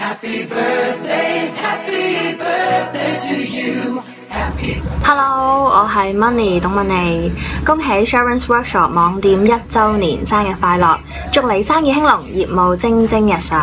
happy birthday happy birthday to you happy hello 我系 money 董敏妮恭喜 Sharon's workshop 网店一周年生日快乐祝你生意兴隆业务蒸蒸日上